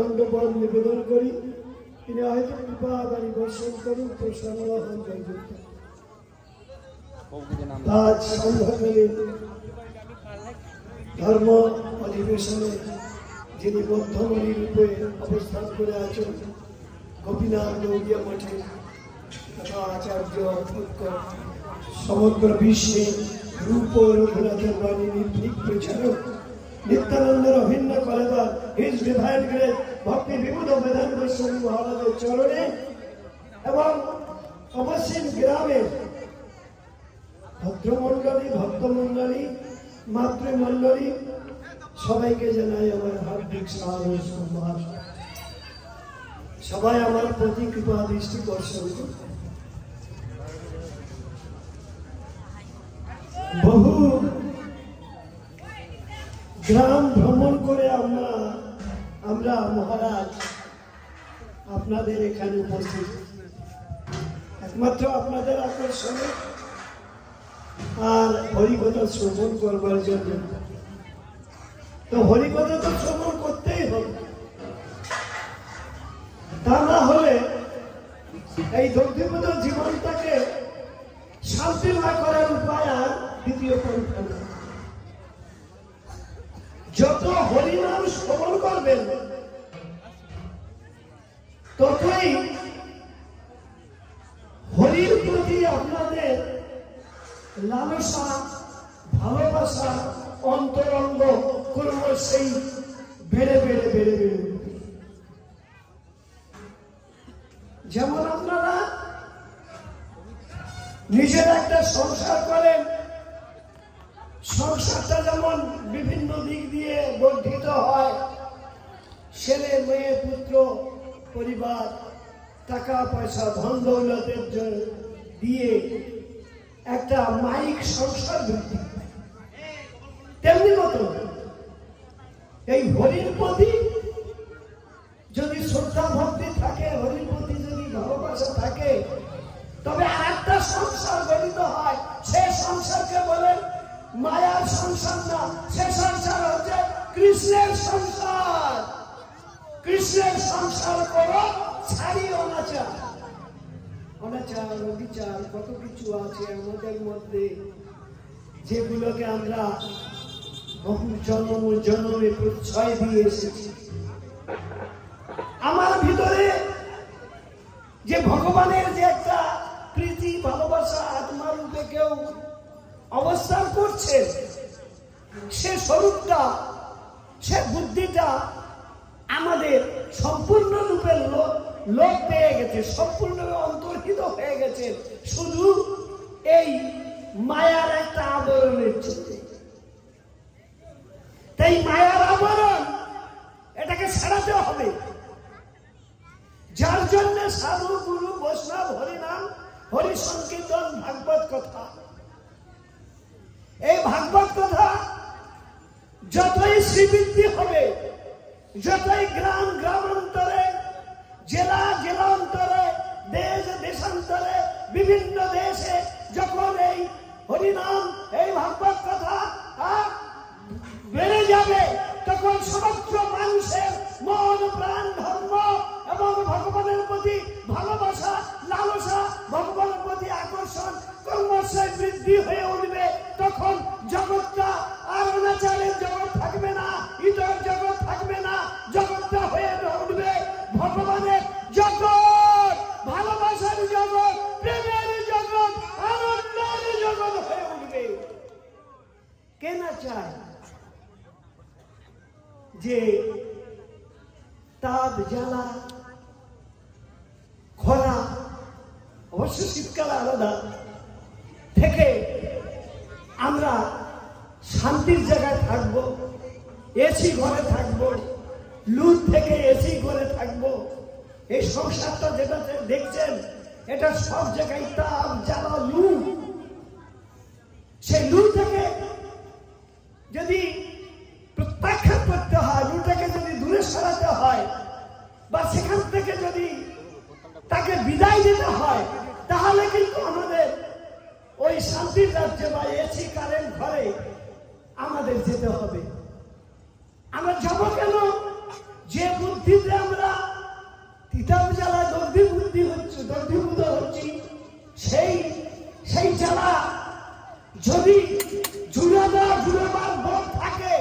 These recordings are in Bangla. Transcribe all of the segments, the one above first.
দণ্ডপদ নিবেদন করি। তিনি হয়তো কৃপা আদারি বর্ষণ করুন আজ ধর্ম অধিবেশনে যিনি মধ্যমণি রূপে অবস্থান করে আছেন, গোপীনাথ গৌরিয়া মঠে তথা আচার্য সমগ্র বিশ্বে রূপ রঘুনাথের বাণী নির্ভীক প্রচারক নিত্যানন্দের অভিন্ন কলেবার হিজ ডিভাইন গ্রেড ভক্তি বিবুধ বেদান্ত গোস্বামী মহারাজের চরণে এবং অবশ্যই গ্রামের ভদ্রমণ্ডলী, ভক্তমণ্ডলী, মাতৃমণ্ডলী, সবাইকে জানাই আমার হার্দিক সম্মান সবাই আমার প্রতি কৃপা দৃষ্টি বর্ষণ বহু গ্রাম ভ্রমণ করে আমরা আমরা মহারাজ আপনাদের এখানে উপস্থিত। একমাত্র আপনাদের আকর্ষণে আর হরিকথা শ্রবণ করবার জন্য। তো হরিকথা তো শ্রবণ করতেই হবে। তা না হলে এই দগ্ধীভূত জীবনটাকে শান্তি না করার উপায় আর দ্বিতীয় না যত হরিনাম শ্রবণ করবেন, ততই হরির প্রতি আপনাদের লালসা, ভালোবাসা, অন্তরঙ্গ ক্রমশই বেড়ে বেড়ে বেড়ে বেড়ে যেমন আপনারা নিজের একটা সংসার করেন সংসারটা যেমন বিভিন্ন দিক দিয়ে বর্ধিত হয়, ছেলে, মেয়ে, পুত্র, পরিবার টাকা পয়সা ধন দৌলতের জন্য দিয়ে একটা মাইক সংসার ভিত্তিক তেমনি মতো এই হরির প্রতি যদি শ্রদ্ধা, ভক্তি থাকে, হরির প্রতি যদি ভালোবাসা থাকে, তবে আর একটা সংসার গঠিত হয়। সে সংসারকে বলেন মায়ার সংসার না, সে সংসার হচ্ছে কৃষ্ণের সংসার। কৃষ্ণের সংসার করো ছাড়ি অনাচার অনাচার, অবিচার, কত কিছু আছে আমাদের মধ্যে, যেগুলোকে আমরা বহু জন্ম, জন্মে প্রচ্ছয় দিয়ে এসেছি। আমার ভিতরে যে ভগবানের যে একটা প্রীতি, ভালোবাসা আত্মার রূপে কেউ অবস্থান করছে সে স্বরূপটা, সে বুদ্ধিটা আমাদের সম্পূর্ণরূপে লোক লোক পেয়ে গেছে সম্পূর্ণরূপে অন্তর্হিত হয়ে গেছে। শুধু এই মায়ার একটা আবরণের জন্য তাই মায়ার আবরণ এটাকে ছাড়াতে হবে। যার জন্য সাধু, গুরু, বৈষ্ণব, হরিনাম হরি সংকীর্তন ভাগবত কথা এই ভাগবত কথা যতই শ্রীবৃদ্ধি হবে, যতই গ্রাম গ্রামান্তরে জেলা জেলান্তরে দেশ দেশান্তরে, বিভিন্ন দেশে যখন এই হরিনাম, এই ভাগবত কথা বেড়ে যাবে, তখন সমস্ত মানুষের মন, প্রাণ, ধর্ম এবং ভগবানের প্রতি ভালোবাসা, লালসা, ভগবানের প্রতি আকর্ষণ ক্রমশই বৃদ্ধি হয়ে উঠবে। তখন জগৎটা আর অনাচারের জগৎ থাকবে না, ইতর জগৎ থাকবে না, জগৎটা হয়ে উঠবে ভগবানের জগৎ। ভালোবাসার জগৎ, প্রেমের জগৎ, আনন্দের জগৎ হয়ে উঠবে। কে না চায় যে তাপ জ্বালা খরা অবশ্য শীতকাল আলাদা থেকে আমরা শান্তির জায়গায় থাকব এসি ঘরে থাকব লুট থেকে এসি ঘরে থাকব এই সংসারটা যেটা দেখছেন এটা সব জায়গায় তাপ জ্বালা লু সেই লু থেকে যদি প্রত্যাখ্যান করতে হয় লুটাকে যদি দূরে সরাতে হয় বা সেখান থেকে যদি তাকে বিদায় দিতে হয় তাহলে কিন্তু আমাদের ওই শান্তির রাজ্যে বা এসি কারেন্ট ঘরে আমাদের যেতে হবে আমরা যাব কেন যে বুদ্ধিতে আমরা তিতাব জ্বালা দগ্ধি বুদ্ধি হচ্ছে দগ্ধীভূত হচ্ছি সেই সেই জ্বালা যদি জুড়াবা জুড়াবার বল থাকে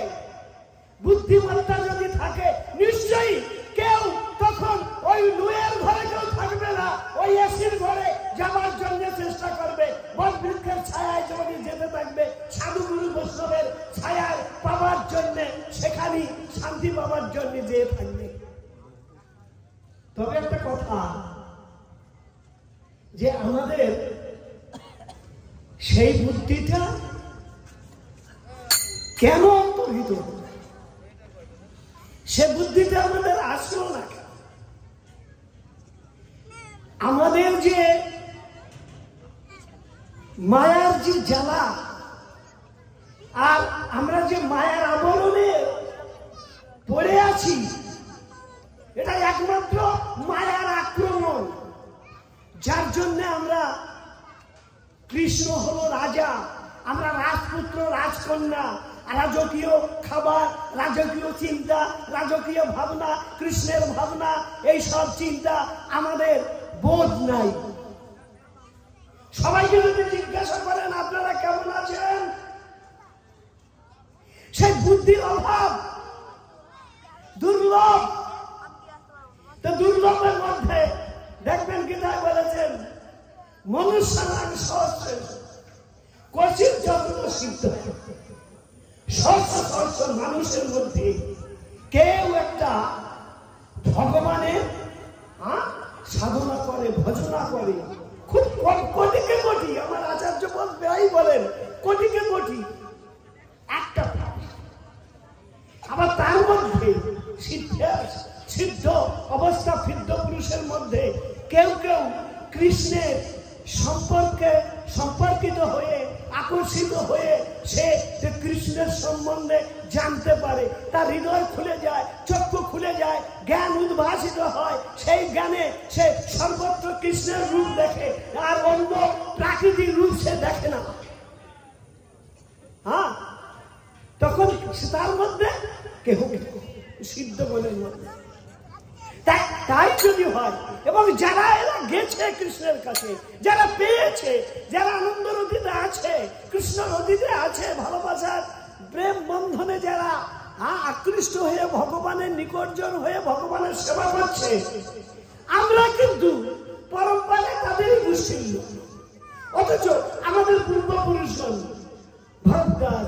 বুদ্ধিমত্তা যদি থাকে নিশ্চয়ই কেউ তখন ওই লুয়ের ঘরে কেউ থাকবে না ওই এসির ঘরে যাওয়ার জন্য চেষ্টা করবে বট বৃক্ষের ছায়ায় যদি যেতে থাকবে সাধুগুরু বৈষ্ণবের ছায়ায় পাওয়ার জন্য সেখানে শান্তি পাওয়ার জন্য যেয়ে থাকবে তবে একটা কথা যে আমাদের সেই বুদ্ধিটা কেন অন্তর্হিত হলো? সে বুদ্ধিটা আমাদের আসলো না কেন? আমাদের যে মায়ার যে জ্বালা আর আমরা যে মায়ার আবরণে পড়ে আছি এটা একমাত্র মায়ার আক্রমণ যার জন্য আমরা কৃষ্ণ হলো রাজা। আমরা রাজপুত্র, রাজকন্যা, রাজকীয় খাবার, রাজকীয় চিন্তা, রাজকীয় ভাবনা, কৃষ্ণের ভাবনা, এই সব চিন্তা আমাদের বোধ নাই। সবাইকে যদি জিজ্ঞাসা করেন, আপনারা কেমন আছেন? সেই বুদ্ধির অভাব, দুর্লভ। তো দুর্লভের মধ্যে দেখবেন গীতায় বলেছেন মনুষ্যানাং সহস্র কচিত যত্ন সিদ্ধ। মানুষের মধ্যে কেউ একটা ভগবানের সাধনা করে, ভজনা করে। খুব কোটিকে কোটি, আমার আচার্য বলবেই বলেন, কোটিকে কোটি। একটা আবার তার মধ্যে সিদ্ধ সিদ্ধ অবস্থা সিদ্ধ পুরুষের মধ্যে কেউ কেউ কৃষ্ণের সম্পর্কে সম্পর্কিত হয়ে, আকর্ষিত হয়ে সে কৃষ্ণের সম্বন্ধে জানতে পারে, তার হৃদয় খুলে যায়, চক্ষু খুলে যায়, জ্ঞান উদ্ভাসিত হয়, সেই জ্ঞানে সে সর্বত্র কৃষ্ণের রূপ দেখে, আর অন্য প্রাকৃতিক রূপ সে দেখে না। হ্যাঁ? তখন তার মধ্যে কেহ সিদ্ধ বলের মধ্যে তাই যদি হয়, এবং যারা এরা গেছে কৃষ্ণের কাছে, যারা পেয়েছে, যারা আনন্দ নদীতে আছে, কৃষ্ণ নদীতে আছে, ভালোবাসার প্রেম বন্ধনে যারা আকৃষ্ট হয়ে ভগবানের নিকটজন হয়ে ভগবানের সেবা করছে, আমরা কিন্তু পরম্পরায় তাদেরই গোষ্ঠীর। অথচ আমাদের পূর্বপুরুষগণ, ভরদ্বাজ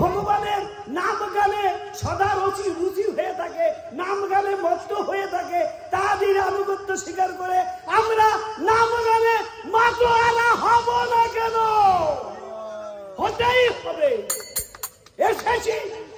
ভগবানের নাম গালে সদা রুচি রুচি হয়ে থাকে, নাম গালে মত্ত হয়ে থাকে। তাদের আনুগত্য স্বীকার করে আমরা নাম গালে মাত্র আনা হব না কেন? হতেই হবে। এসেছি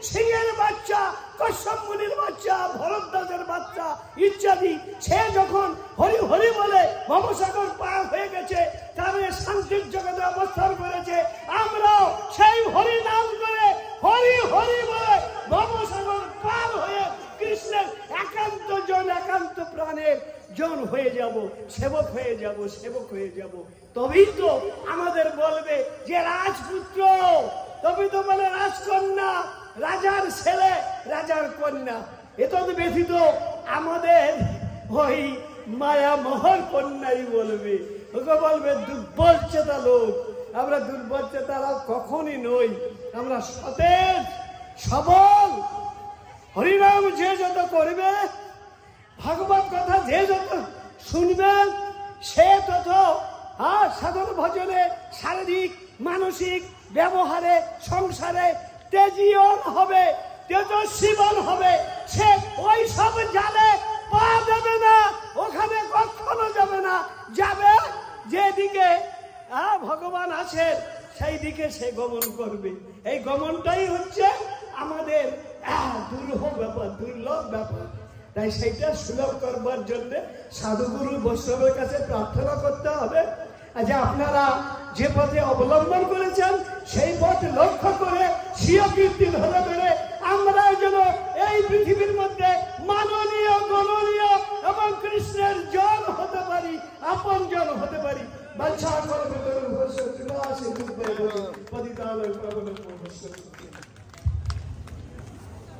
সিংহের বাচ্চা কশ্যপ মুনির বাচ্চা, ভরদ্বাজের বাচ্চা ইত্যাদি। সে যখন হরি হরি বলে ভবসাগর পার হয়ে গেছে তার শান্তির জগতে অবস্থান করেছে, আমরাও সেই হরি নাম করে হরি হরি বলে ভবসাগর পার হয়ে কৃষ্ণের একান্ত জন, একান্ত প্রাণের জন হয়ে যাব, সেবক হয়ে যাব, সেবক হয়ে যাব। তবেই তো আমাদের বলবে যে রাজপুত্র তবে তো বলে রাজকন্যা, রাজার ছেলে রাজার কন্যা। এত ব্যথিত। আমাদের ওই মায়া মহর কন্যাই বলবে, ওকে বলবে, দুর্বল চেতা লোক, আমরা দুর্বল চেতারা কখনই নই। আমরা সতেজ, সবল। হরিনাম যে যত করবে ভগবত কথা যে যত শুনবেন সে তত আর সাধন ভজনে, শারীরিক, মানসিক ব্যবহারে, সংসারে তেজিয়ন হবে। তেজস্বীবন হবে। সে ওই সব জালে পা দেবে না, ওখানে কখনো যাবে না। যাবে যেদিকে ভগবান আছেন সেই দিকে সে গমন করবে। এই গমনটাই হচ্ছে আমাদের দুর্লভ ব্যাপার দুর্লভ ব্যাপার। তাই সেইটা সুলভ করবার জন্য সাধুগুরু বৈষ্ণবের কাছে প্রার্থনা করতে হবে। যে আপনারা যে পথে অবলম্বন করেছেন, সেই পথ লক্ষ্য করে স্বীয় কীর্তি ধরে ধরে এই পৃথিবীর মধ্যে মাননীয়, গণনীয় এবং কৃষ্ণের জন হতে পারি, আপন জন হতে পারি।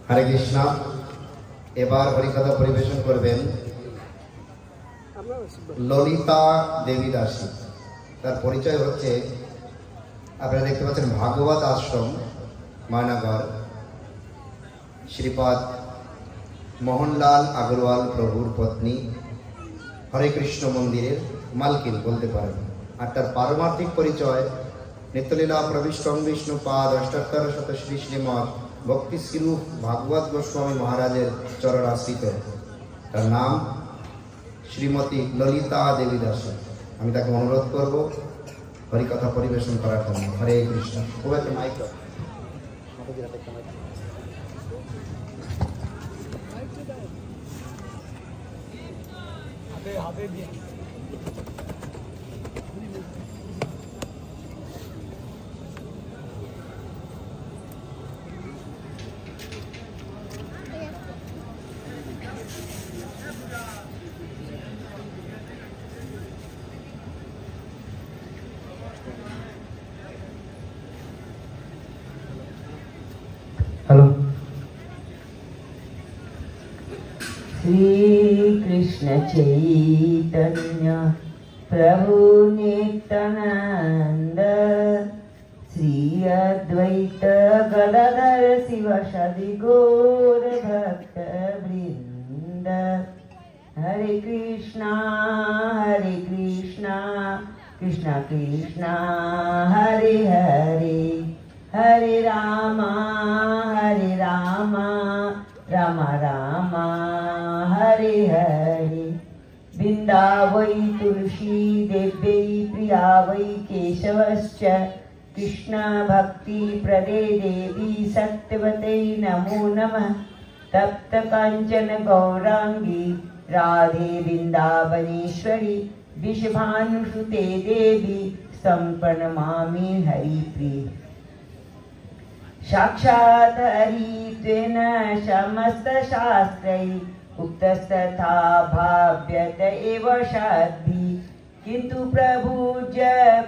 হরে কৃষ্ণ, এবার হরিকথা পরিবেশন করবেন ললিতা দেবী দাসী তার পরিচয় হচ্ছে, আপনারা দেখতে পাচ্ছেন ভাগবত আশ্রম ময়নাগর শ্রীপাদ মোহনলাল আগরওয়াল প্রভুর পত্নী। হরে কৃষ্ণ মন্দিরের মালকিন বলতে পারেন। আর তার পারমার্থিক পরিচয় নিত্যলীলা প্রবিষ্ট বিষ্ণু পাদ অষ্টাত্তর শত শ্রী শ্রীমৎ ভক্তি স্বরূপ ভাগবত গোস্বামী মহারাজের চরণ আশ্রিত তার নাম শ্রীমতী ললিতা দেবী দাস। আমি তাকে অনুরোধ করব হরিকথা পরিবেশন করার জন্য। হরে কৃষ্ণ। খুব একটা মাইক দাও। हेलो चैतन्य प्रभु नित्यानंद श्री अद्वैत गदाधर शिव सदि गौर भक्त वृंद हरे कृष्णा हरे कृष्णा कृष्णा कृष्णा, हरे हरे। हरे रामा हरे रामा रामा रामा, हरे हरे। बिंदा वै तुलसी देव्यै प्रिया वै केशवश्च। कृष्णा भक्ति प्रदे देवी सत्यवते नमो नम। तप्त कांचन गौरांगी राधे वृंदावनेश्वरी विषभानुसुते देवी सम्प्रणमामि हरिप्रिय साक्षात् हरि त्वेन समस्तशास्त्रै उक्तस्तथा भाव्यत एव षड्भि किन्तु प्रभुज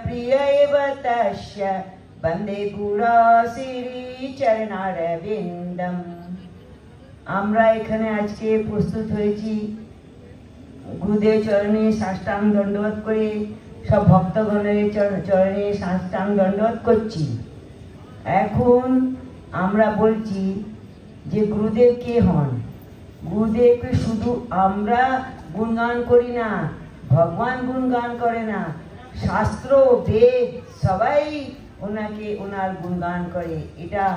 प्रिय एव तस्य वन्दे গুড়াশ্রীচরণারবিন্দম আমরা এখানে আজকে প্রস্তুত হয়েছি গুরুদেব চরণে সাষ্টাঙ্গ দণ্ডবোধ করে সব ভক্তগণের চর- চরণে সাষ্টাঙ্গ দণ্ডবোধ করছি এখন আমরা বলছি যে গুরুদেব কে হন गुरुदेव के शुद्ध गुणगान करीना भगवान गुणगान करना शास्त्र वेद सबाई उना के उनार गुणगान करे इटा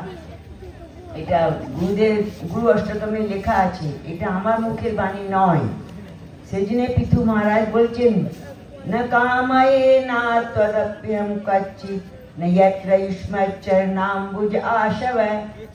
इटा गुरुदेव गुरु अष्टम में लिखा आचे इटा हमार मुख्य बानी नॉय सेजने पितु महाराज बोलचें न कामाये ना तदप्यम कच्ची न यत्र इष्मत चरनाम बुझ आशवे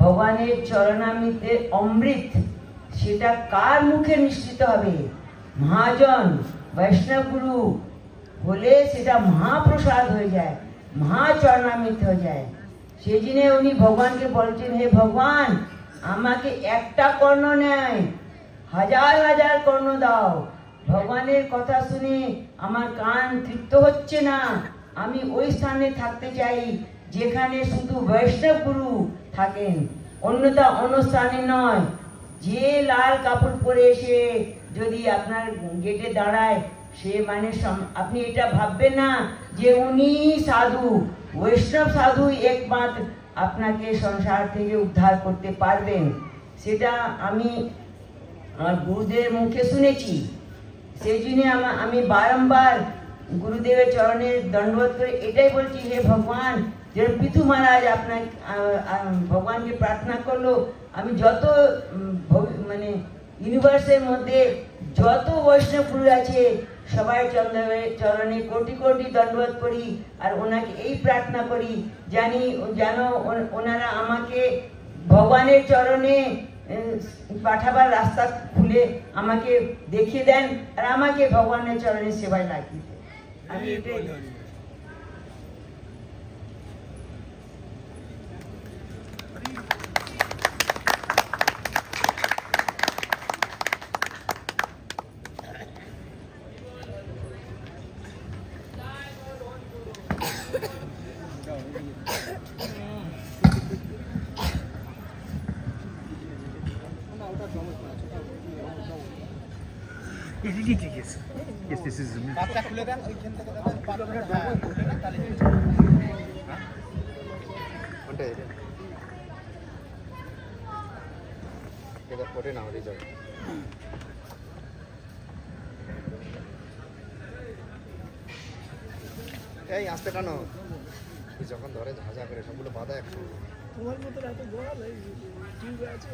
ভগবানের চরণামিতে অমৃত, সেটা কার মুখে নিশ্চিত হবে? মহাজন বৈষ্ণব গুরু হলে সেটা মহাপ্রসাদ হয়ে যায়, মহাচরণামিত হয়ে যায়। সেই উনি ভগবানকে বলছেন, হে ভগবান, আমাকে একটা কর্ণ নেয়, হাজার হাজার কর্ণ দাও। ভগবানের কথা শুনে আমার কান তৃপ্ত হচ্ছে না। আমি ওই স্থানে থাকতে চাই, যেখানে শুধু বৈষ্ণব গুরু থাকেন। অন্যতা অন্য স্থানে নয়। যে লাল কাপড় পরে এসে যদি আপনার গেটে দাঁড়ায়, সে মানে আপনি এটা ভাববেন না যে উনি সাধু। বৈষ্ণব সাধু একমাত্র আপনাকে সংসার থেকে উদ্ধার করতে পারবেন। সেটা আমি আমার গুরুদেবের মুখে শুনেছি। সেই জন্য আমা- বারংবার গুরুদেবের চরণে দণ্ডবোধ করে এটাই বলছি, হে ভগবান যেন পিতু মহারাজ আহ, ভগবানকে প্রার্থনা করল আমি যত মানে ইউনিভার্সের মধ্যে যত বৈষ্ণব গুরু আছে সবাই চন্দ্রের চরণে কোটি কোটি দণ্ডবোধ করি আর ওনাকে এই প্রার্থনা করি জানি যেন ওনারা আমাকে ভগবানের চরণে পাঠাবার রাস্তা খুলে আমাকে দেখিয়ে দেন আর আমাকে ভগবানের চরণে সেবায় লাগিয়ে দেন। আমি এটাই খুলে দেন ওইখান থেকে হ্যাঁ, খুলে এটা পড়ে না ওটাই যাবে। এই আসতে কেন? তুই যখন ধরে ঝাঁঝা করে সবগুলো বাধা একসঙ্গে তোমার মতো এত গোয়াল টিউব আছে।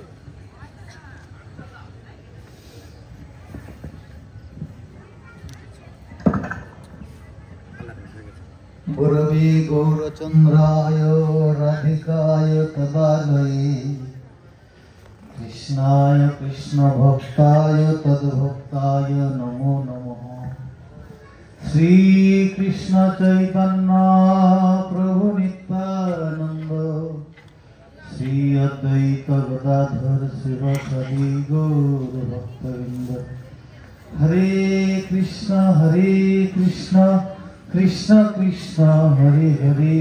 गुरवे गौरचन्द्राय राधिकाय तदालये। कृष्णाय कृष्णभक्ताय तद्भक्ताय नमो नमः। श्रीकृष्ण चैतन्य प्रभु नित्यानन्द श्री अद्वैत गदाधर शिवसरि गौरभक्तवृन्द हरे कृष्ण हरे कृष्ण। কৃষ্ণ কৃষ্ণ, হরে হরে।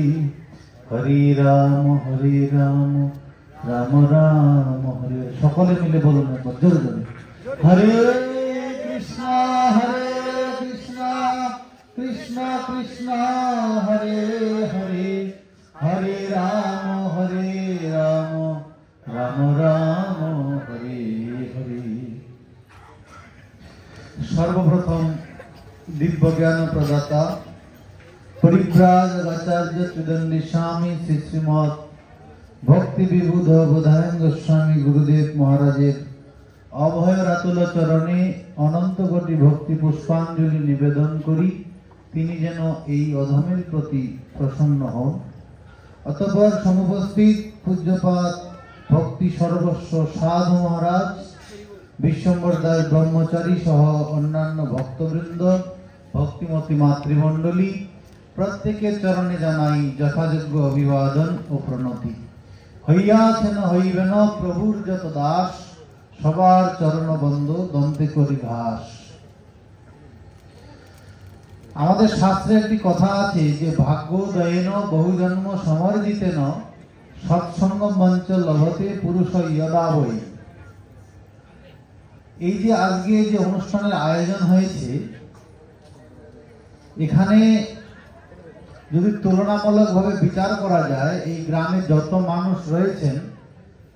হরে রাম হরে রাম রাম রাম, হরে সকলে মিলে বলুন জোরে জোরে। হরে কৃষ্ণ হরে কৃষ্ণ কৃষ্ণ কৃষ্ণ, হরে হরে। হরে রাম হরে রাম রাম রাম, হরে হরে। সর্বপ্রথম দিব্য জ্ঞান প্রদাতা পরিব্রাজ আচার্য ত্রিদণ্ডী স্বামী শ্রী শ্রীমৎ ভক্তি বিবুধ বোধায়ন গোস্বামী গুরুদেব মহারাজের অভয় রাতুল চরণে অনন্ত কোটি ভক্তি পুষ্পাঞ্জলি নিবেদন করি। তিনি যেন এই অধমের প্রতি প্রসন্ন হন। অতঃপর সমুপস্থিত পূজ্যপাত ভক্তি সর্বস্ব সাধু মহারাজ বিশ্বম্বর দাস ব্রহ্মচারী সহ অন্যান্য ভক্তবৃন্দ, ভক্তিমতী মাতৃমণ্ডলী প্রত্যেকের চরণে জানাই যথাযোগ্য অভিবাদন ও প্রণতি। হইয়াছেন হইবেন প্রভুর যত দাস, সবার চরণ বন্ধ দন্তে করি ঘাস। আমাদের শাস্ত্রে একটি কথা আছে যে ভাগ্য দয়েন বহু জন্ম সমর্জিতেন সৎসঙ্গ মঞ্চ লভতে পুরুষ ইয়দা বই। এই যে আজকে যে অনুষ্ঠানের আয়োজন হয়েছে, এখানে যদি তুলনামূলকভাবে বিচার করা যায়, এই গ্রামে যত মানুষ রয়েছেন,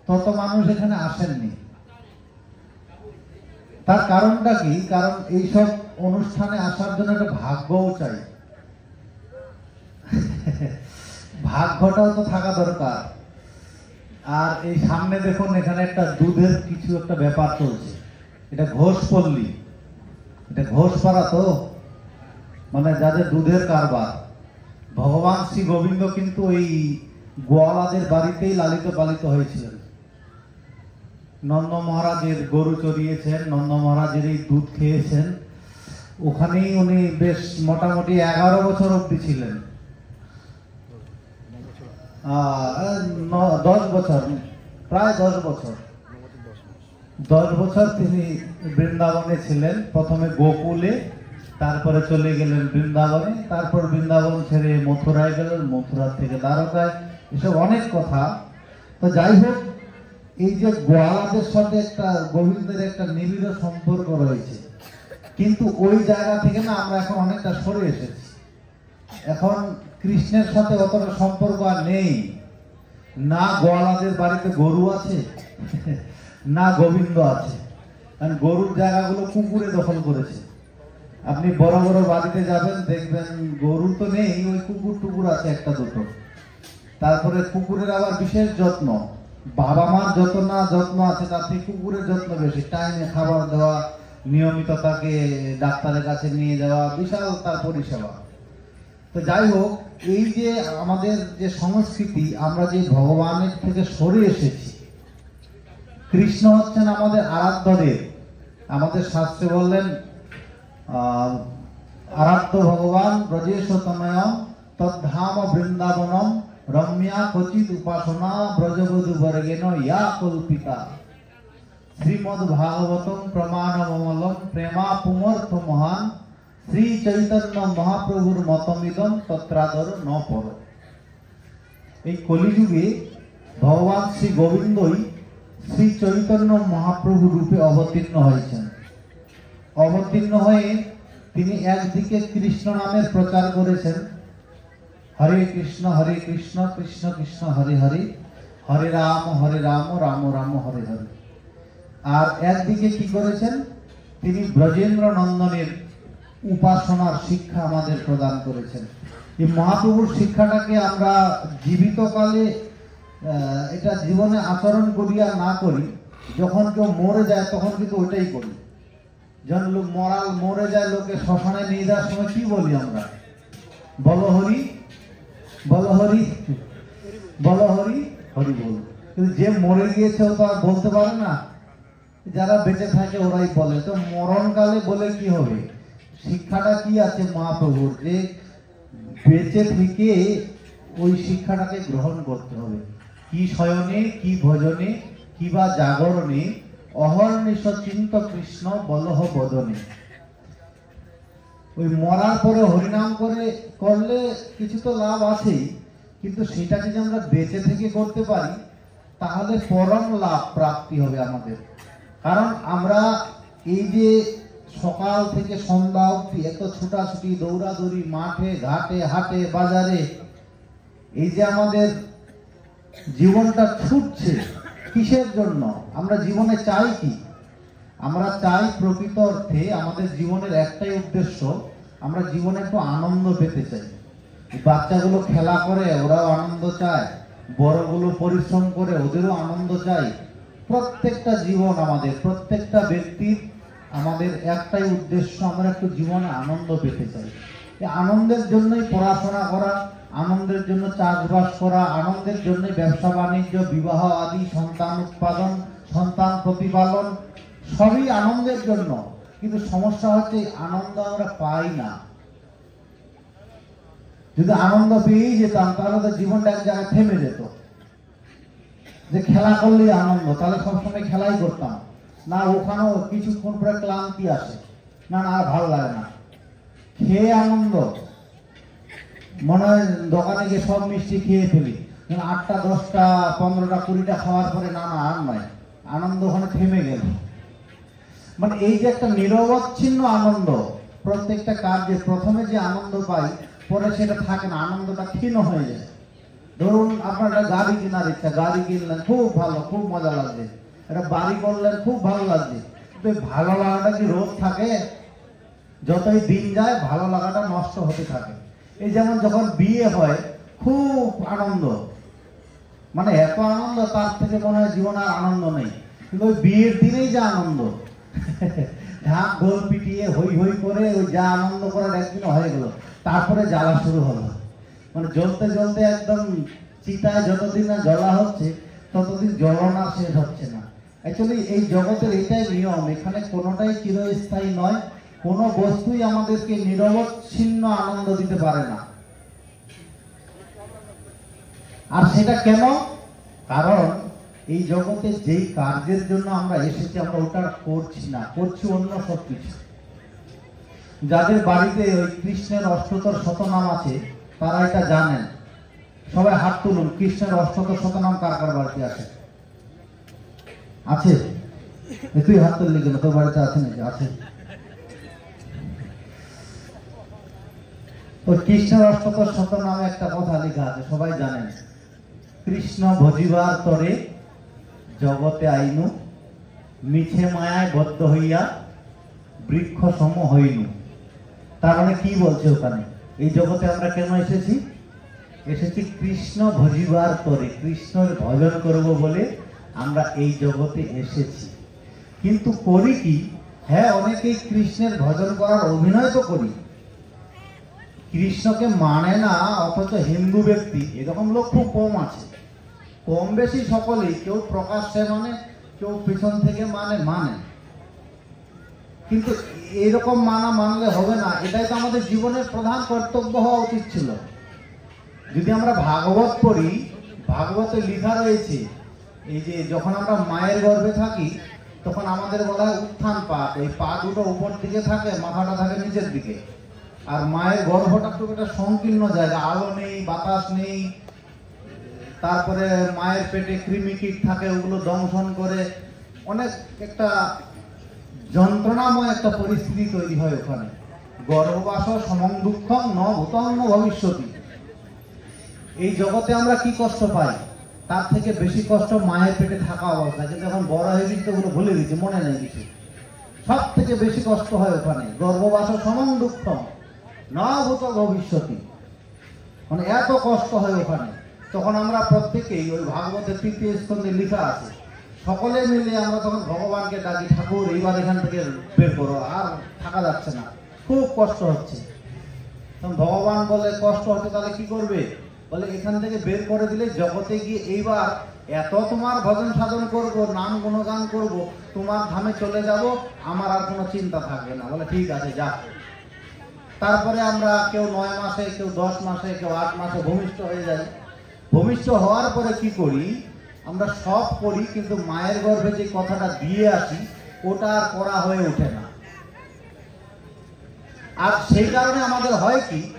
তত মানুষ এখানে আসেননি। তার কারণটা কি? কারণ এইসব অনুষ্ঠানে আসার জন্য একটা ভাগ্যও চাই। ভাগ্যটাও তো থাকা দরকার। আর এই সামনে দেখুন, এখানে একটা দুধের কিছু একটা ব্যাপার চলছে। এটা ঘোষ ঘোষপল্লী। এটা ঘোষপাড়া তো? মানে যাদের দুধের কারবার। ভগবান শ্রী গোবিন্দ কিন্তু এই গোয়ালাদের বাড়িতেই লালিত পালিত হয়েছিলেন। নন্দ মহারাজের গরু চড়িয়েছেন নন্দ মহারাজের এই দুধ খেয়েছেন। ওখানেই উনি বেশ মোটামুটি এগারো বছর অবধি ছিলেন। দশ বছর, প্রায় দশ বছর। দশ বছর তিনি বৃন্দাবনে ছিলেন। প্রথমে গোকুলে তারপরে চলে গেলেন বৃন্দাবনে, তারপর বৃন্দাবন ছেড়ে মথুরায় গেলেন মথুরা থেকে দ্বারকায়। এসব অনেক কথা। তো যাই হোক, এই যে গোয়ালাদের সাথে একটা, গোবিন্দের একটা নিবিড় সম্পর্ক রয়েছে। কিন্তু ওই জায়গা থেকে না আমরা এখন অনেকটা সরে এসেছি। এখন কৃষ্ণের সাথে অতটা সম্পর্ক আর নেই। না গোয়ালাদের বাড়িতে গরু আছে, না গোবিন্দ আছে। কারণ গরুর জায়গাগুলো কুকুরে দখল করেছে। আপনি বড় বড় বাড়িতে যাবেন, দেখবেন গরু তো নেই, ওই কুকুর টুকুর আছে একটা দুটো। তারপরে কুকুরের আবার বিশেষ যত্ন। বাবা মার যত না যত্ন আছে, তার থেকে কুকুরের যত্ন বেশি। টাইমে খাবার দেওয়া, নিয়মিত তাকে ডাক্তারের কাছে নিয়ে যাওয়া, বিশাল তার পরিষেবা। তো যাই হোক, এই যে আমাদের যে সংস্কৃতি, আমরা যে ভগবানের থেকে সরে এসেছি, কৃষ্ণ হচ্ছেন আমাদের আরাধ্য দেব আমাদের শাস্ত্রে বললেন আরাধ্য ভগবান ব্রজেশ তনয়ম তদ্ধাম বৃন্দাবনম রম্যা কচিত উপাসনা ব্রজবধূ বর্গেন ইয়া কল্পিতা। শ্রীমদ ভাগবতম প্রমাণমলম প্রেমা পুমর্থ মহান শ্রী চৈতন্য মহাপ্রভুর মতমিদম তত্রাদর ন পর এই কলিযুগে ভগবান শ্রী গোবিন্দই শ্রী চৈতন্য মহাপ্রভু রূপে অবতীর্ণ হয়েছেন। অবতীর্ণ হয়ে তিনি একদিকে কৃষ্ণ নামের প্রচার করেছেন। হরে কৃষ্ণ হরে কৃষ্ণ কৃষ্ণ কৃষ্ণ, হরে হরে। হরে রাম হরে রাম রাম রাম, হরে হরে। আর একদিকে কি করেছেন? তিনি ব্রজেন্দ্র নন্দনের উপাসনার শিক্ষা আমাদের প্রদান করেছেন। এই মহাপ্রভুর শিক্ষাটাকে আমরা জীবিতকালে এটা জীবনে আচরণ করিয়া না করি, যখন কেউ মরে যায় তখন কিন্তু ওইটাই করি। যখন লোক মরাল মরে যায়, লোকে শ্মশানে নিয়ে যাওয়ার সময় কি বলি আমরা? বলো হরি বলো হরি বলো হরি হরি বল। কিন্তু যে মরে গিয়েছে ও তো আর বলতে পারে না। যারা বেঁচে থাকে ওরাই বলে। তো মরণকালে বলে কি হবে? শিক্ষাটা কি আছে মহাপ্রভুর যে বেঁচে থেকে ওই শিক্ষাটাকে গ্রহণ করতে হবে। কি শয়নে, কি ভজনে, কি বা জাগরণে অহর্নিশ চিন্ত কৃষ্ণ বলহ বদনে। ওই মরার পরে হরিনাম করে করলে কিছু তো লাভ আছেই, কিন্তু সেটা যদি আমরা বেঁচে থেকে করতে পারি, তাহলে পরম লাভ প্রাপ্তি হবে আমাদের। কারণ আমরা এই যে সকাল থেকে সন্ধ্যা অবধি এত ছুটাছুটি, দৌড়াদৌড়ি, মাঠে, ঘাটে, হাটে, বাজারে, এই যে আমাদের জীবনটা ছুটছে কিসের জন্য? আমরা জীবনে চাই কি? আমরা চাই প্রকৃত অর্থে আমাদের জীবনের একটাই উদ্দেশ্য, আমরা জীবনে একটু আনন্দ পেতে চাই। বাচ্চাগুলো খেলা করে, ওরাও আনন্দ চায়। বড়গুলো পরিশ্রম করে, ওদেরও আনন্দ চাই। প্রত্যেকটা জীবন আমাদের, প্রত্যেকটা ব্যক্তির আমাদের একটাই উদ্দেশ্য, আমরা একটু জীবনে আনন্দ পেতে চাই। আনন্দের জন্যই পড়াশোনা করা আনন্দের জন্য চাষবাস করা, আনন্দের জন্য ব্যবসা, বাণিজ্য, বিবাহ আদি, সন্তান উৎপাদন, সন্তান প্রতিপালন, সবই আনন্দের জন্য। কিন্তু সমস্যা হচ্ছে আনন্দ আমরা পাই না। যদি আনন্দ পেয়েই যেতাম, তাহলে তো জীবনটা এক জায়গায় থেমে যেত। যে খেলা করলেই আনন্দ, তাহলে সবসময় খেলাই করতাম। না, ওখানেও কিছুক্ষণ পরে ক্লান্তি আসে। না না, আর ভালো লাগে না। খেয়ে আনন্দ। মনে হয় দোকানে গিয়ে সব মিষ্টি খেয়ে ফেলি। আটটা, দশটা, পনেরোটা, কুড়িটা খাওয়ার পরে না না, আর আনন্দ ওখানে থেমে গেল। মানে এই যে একটা নিরবচ্ছিন্ন আনন্দ, প্রত্যেকটা কার্যে প্রথমে যে আনন্দ পাই, পরে সেটা থাকে না, আনন্দটা ক্ষীণ হয়ে যায়। ধরুন আপনার একটা গাড়ি কেনার ইচ্ছা, গাড়ি কিনলেন, খুব ভালো, খুব মজা লাগছে একটা বাড়ি করলেন, খুব ভালো লাগছে কিন্তু ভালো লাগাটা কি রোগ থাকে? যতই দিন যায়, ভালো লাগাটা নষ্ট হতে থাকে। এই যেমন যখন বিয়ে হয়, খুব আনন্দ। মানে এত আনন্দ, তার থেকে মনে হয় জীবনে আর আনন্দ নেই। কিন্তু ওই বিয়ের দিনেই যা আনন্দ। ঢাক গোল পিটিয়ে হই হই করে ওই যা আনন্দ করার একদিন হয়ে গেল। তারপরে জ্বালা শুরু হলো। মানে জ্বলতে জ্বলতে একদম চিতায় যতদিন না জ্বলা হচ্ছে, ততদিন জ্বলনা শেষ হচ্ছে না। অ্যাকচুয়ালি এই জগতের এটাই নিয়ম। এখানে কোনোটাই চিরস্থায়ী নয়। কোনো বস্তুই আমাদেরকে নিরবচ্ছিন্ন আনন্দ দিতে পারে না। আর সেটা কেন? কারণ এই জগতে যেই কার্যের জন্য আমরা এসেছি, আমরা ওটা করছি না, করছি অন্য সব কিছু যাদের বাড়িতে ওই কৃষ্ণের অষ্টতর শতনাম আছে, তারা এটা জানেন। সবাই হাত তুলুন, কৃষ্ণের অষ্টতর শতনাম কার কার বাড়িতে আছে? আছে? তুই হাত তুললি কেন? তোর বাড়িতে আছে নাকি? আছে। শত নামে একটা কথা লেখা আছে, সবাই কৃষ্ণ ভজিবার তরে জগতে আইনু মায়ায় হইয়া তার মানে কি বলছে ওখানে? এই জগতে আমরা কেন এসেছি? এসেছি কৃষ্ণ ভজিবার করে কৃষ্ণের ভজন করব বলে আমরা এই জগতে এসেছি। কিন্তু করি কি? হ্যাঁ অনেকেই কৃষ্ণের ভজন করার অভিনয় তো করি। কৃষ্ণকে মানে না অথচ হিন্দু ব্যক্তি। এরকম লোক খুব কম আছে। কম বেশি সকলেই। কেউ প্রকাশ্যে মানে কেউ পিছন থেকে মানে মানে। কিন্তু এরকম মানা মানলে হবে না। এটাই তো আমাদের জীবনের প্রধান কর্তব্য হওয়া উচিত ছিল। যদি আমরা ভাগবত পড়ি, ভাগবতে লেখা রয়েছে, এই যে যখন আমরা মায়ের গর্ভে থাকি, তখন আমাদের বলা হয় উত্থান পাক এই পা দুটো উপর দিকে থাকে, মাথাটা থাকে নিচের দিকে। আর মায়ের গর্ভটা খুব একটা সংকীর্ণ জায়গা। আলো নেই, বাতাস নেই। তারপরে মায়ের পেটে কৃমি কীট থাকে, ওগুলো দংশন করে। অনেক একটা যন্ত্রণাময় একটা পরিস্থিতি তৈরি হয় ওখানে। গর্ভবাস সমং দুঃখম ন ভূতং ন ভবিষ্যতি। এই জগতে আমরা কি কষ্ট পাই? তার থেকে বেশি কষ্ট মায়ের পেটে থাকা অবস্থা। কিন্তু এখন বড় হয়ে গেছে ওগুলো ভুলে গেছি, মনে নেই কিছু। সব থেকে বেশি কষ্ট হয় ওখানে। গর্ভবাস সমং দুঃখম না ভূত ভবিষ্যতি। মানে এত কষ্ট হয় ওখানে। তখন আমরা প্রত্যেকেই ওই ভাগবতের তৃতীয় স্কন্ধে লেখা আছে। সকলে মিলে আমরা তখন ভগবানকে ডাকি, ঠাকুর, এইবার এখান থেকে বের করো, আর থাকা যাচ্ছে না। খুব কষ্ট হচ্ছে। তখন ভগবান বলে, কষ্ট হচ্ছে, তাহলে কি করবে? বলে, এখান থেকে বের করে দিলে জগতে গিয়ে এইবার এত তোমার ভজন সাধন করব, নাম গুণগান করব, তোমার ধামে চলে যাব, আমার আর কোনো চিন্তা থাকবে না। বলে, ঠিক আছে, যা। তারপরে আমরা কেউ নয় মাসে, কেউ দশ মাসে, কেউ আট মাসে ভূমিষ্ঠ হয়ে যাই। ভূমিষ্ঠ হওয়ার পরে কি করি? আমরা সব করি, কিন্তু মায়ের গর্ভে যে কথাটা দিয়ে আসি, ওটা আর করা হয়ে ওঠে না। আর সেই কারণে আমাদের হয় কি,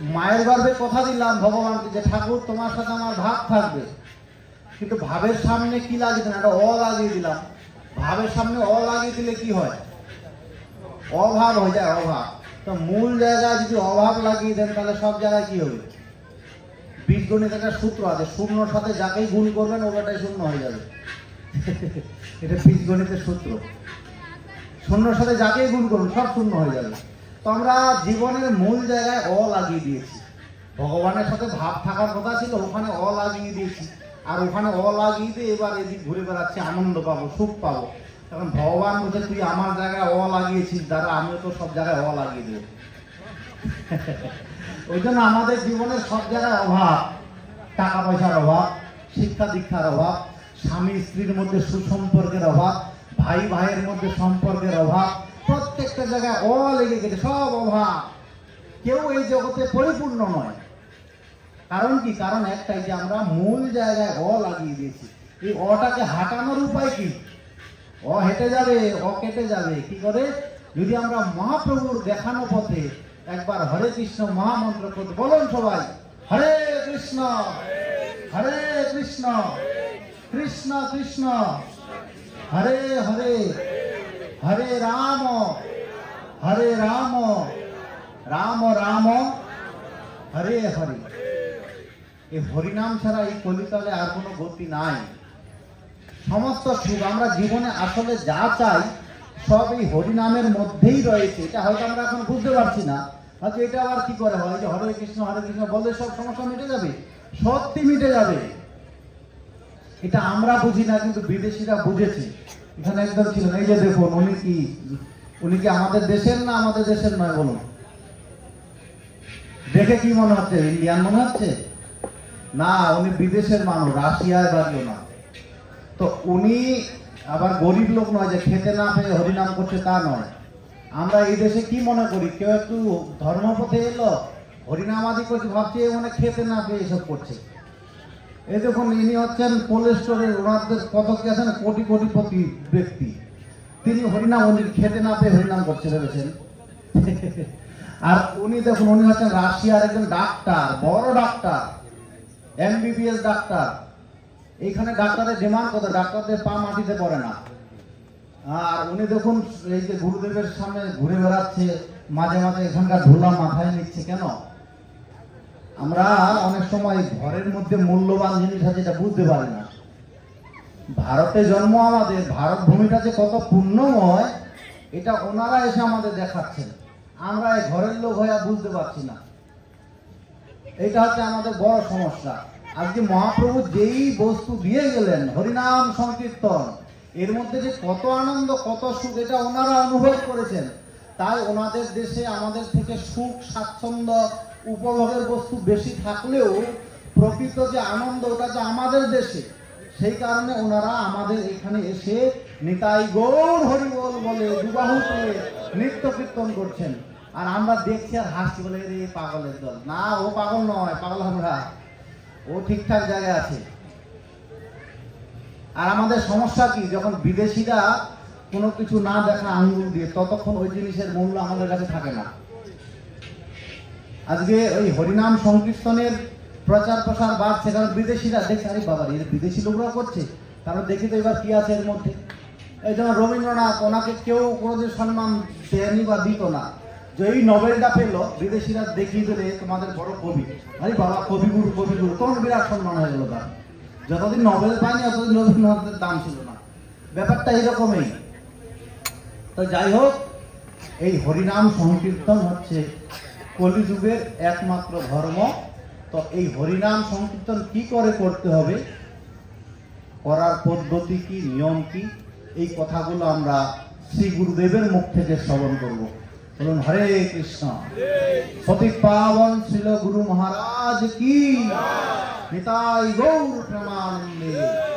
মায়ের গর্ভে কথা দিলাম ভগবানকে যে, ঠাকুর, তোমার সাথে আমার ভাব থাকবে। কিন্তু ভাবের সামনে কি লাগিয়ে দিলাম? একটা অ লাগিয়ে দিলাম। ভাবের সামনে অ লাগিয়ে দিলে কি হয়? অভাব হয়ে যায়, অভাব। মূল জায়গায় যদি অভাব লাগিয়ে দেন, তাহলে সব জায়গায় কি হবে? বীজগণিত একটা সূত্র আছে, শূন্যর সাথে যাকেই গুণ করবেন, ওটাই শূন্য হয়ে যাবে। এটা বীজগণিতের সূত্র। শূন্যর সাথে যাকেই গুণ করুন, সব শূন্য হয়ে যাবে। তো আমরা জীবনের মূল জায়গায় অ লাগিয়ে দিয়েছি। ভগবানের সাথে ভাব থাকার কথা ছিল, ওখানে অ লাগিয়ে দিয়েছি। আর ওখানে অ লাগিয়ে দিয়ে এবার এদিক ঘুরে বেড়াচ্ছি, আনন্দ পাবো, সুখ পাবো। এখন ভগবান বলছে, তুই আমার জায়গায় অ লাগিয়েছিস, দাদা, আমিও তো সব জায়গায় অ লাগিয়ে দেবো। ওই জন্য আমাদের জীবনের সব জায়গায় অভাব। টাকা পয়সার অভাব, শিক্ষা দীক্ষার অভাব, স্বামী স্ত্রীর মধ্যে সুসম্পর্কের অভাব, ভাই ভাইয়ের মধ্যে সম্পর্কের অভাব, প্রত্যেকটা জায়গায় অ লেগে গেছে, সব অভাব। কেউ এই জগতে পরিপূর্ণ নয়। কারণ কি? কারণ একটাই যে আমরা মূল জায়গায় অ লাগিয়ে দিয়েছি। এই অটাকে হাঁটানোর উপায় কি? অ হেঁটে যাবে অ কেটে যাবে। কি করে? যদি আমরা মহাপ্রভুর দেখানো পথে একবার হরে কৃষ্ণ মহামন্ত্র করতে বলুন সবাই, হরে কৃষ্ণ হরে কৃষ্ণ কৃষ্ণ কৃষ্ণ, হরে হরে হরে রাম হরে রাম রাম রাম, হরে হরে। এই হরিনাম ছাড়া এই কলিকালে আর কোনো গতি নাই। সমস্ত সুখ, আমরা জীবনে আসলে যা চাই সব এই হরিনামের মধ্যেই রয়েছে। এটা হয়তো আমরা এখন বুঝতে পারছি না, হয়তো এটা আবার কি করে হয়? যে হরে কৃষ্ণ হরে কৃষ্ণ বললে সব সমস্যা মিটে যাবে, সত্যি মিটে যাবে। এটা আমরা বুঝি না, কিন্তু বিদেশিরা বুঝেছে। এখানে একদম ছিলেন, এই যে দেখুন, উনি কি উনি কি আমাদের দেশের না আমাদের দেশের নয় বলুন? দেখে কি মনে হচ্ছে, ইন্ডিয়ান মনে হচ্ছে? না, উনি বিদেশের মানুষ, রাশিয়ায় বাড়িও না। তো উনি আবার গরিব লোক নয় যে খেতে না পেয়ে হরিনাম করছে তা নয়। আমরা এই দেশে কি মনে করি? কেউ একটু ধর্মপথে এলো, হরিনাম আদি করছে, ভাবছি মনে খেতে না পেয়ে এসব করছে। এই দেখুন, ইনি হচ্ছেন কোল্ড স্টোরের ওনাদের কত কি আছেন কোটি কোটি প্রতি ব্যক্তি। তিনি হরিনাম, উনি খেতে না পেয়ে হরিনাম করছে ভেবেছেন। আর উনি দেখুন, উনি হচ্ছেন রাশিয়ার একজন ডাক্তার, বড় ডাক্তার, এমবিবিএস ডাক্তার। এইখানে ডাক্তারের ডিমান্ড কত? ডাক্তারদের পা মাটিতে পড়ে না। আর উনি দেখুন, এই যে গুরুদেবের সামনে ঘুরে বেড়াচ্ছে, মাঝে মাঝে এখানকার ধুলা মাথায় নিচ্ছে কেন? আমরা অনেক সময় ঘরের মধ্যে মূল্যবান জিনিস আছে এটা বুঝতে পারি না। ভারতে জন্ম আমাদের, ভারত ভূমিটা যে কত পুণ্যময়, এটা ওনারা এসে আমাদের দেখাচ্ছেন। আমরা এই ঘরের লোক হয়ে বুঝতে পারছি না। এটা হচ্ছে আমাদের বড় সমস্যা। আজকে মহাপ্রভু যেই বস্তু দিয়ে গেলেন, হরিনাম সংকীর্তন, এর মধ্যে যে কত আনন্দ, কত সুখ, এটা ওনারা অনুভব করেছেন। তাই ওনাদের দেশে আমাদের থেকে সুখ, স্বাচ্ছন্দ্য, উপভোগের বস্তু বেশি থাকলেও প্রকৃত যে আনন্দ, ওটা তো আমাদের দেশে, সেই কারণে ওনারা আমাদের এখানে এসে নিতাই গৌর হরিবল বলে দুবাহু তুলে নৃত্য কীর্তন করছেন। আর আমরা দেখছি আর হাসছি বলে রে পাগলের দল। না, ও পাগল নয়, পাগল আমরা। ও ঠিকঠাক জায়গায় আছে। আর আমাদের সমস্যা কি, যখন বিদেশিরা কোনো কিছু না দেখা আঙ্গুল দিয়ে, ততক্ষণ ওই জিনিসের মূল্য আমাদের কাছে থাকে না। আজকে ওই হরিনাম সংকীর্তনের প্রচার প্রসার বাড়ছে, কারণ বিদেশিরা দেখছে, আরে বাবা এর বিদেশি লোকরা করছে। তারপর দেখি তো এবার কি আছে এর মধ্যে। এই যেমন রবীন্দ্রনাথ ওনাকে কেউ কোনোদিন সম্মান দেয়নি বা দিত না। যে এই নভেলটা পেল বিদেশিরা দেখিয়ে দিলে তোমাদের বড় কবি। আরে বাবা, কবিগুরু কবিগুরু তখন বিরাট সম্মান হয়ে গেল তার? যতদিন নভেল পায়নি ততদিন রবীন্দ্রনাথের দাম ছিল না। ব্যাপারটা এরকমই তো যাই হোক, এই হরিনাম সংকীর্তন হচ্ছে কলিযুগের একমাত্র ধর্ম। তো এই হরিনাম সংকীর্তন কি করে করতে হবে? করার পদ্ধতি কি, নিয়ম কি? এই কথাগুলো আমরা শ্রী গুরুদেবের মুখ থেকে শ্রবণ করব। বলুন হরে কৃষ্ণ। সতী পাবন শ্রীল গুরু মহারাজ কি? নিতাই গৌর প্রেমানন্দে।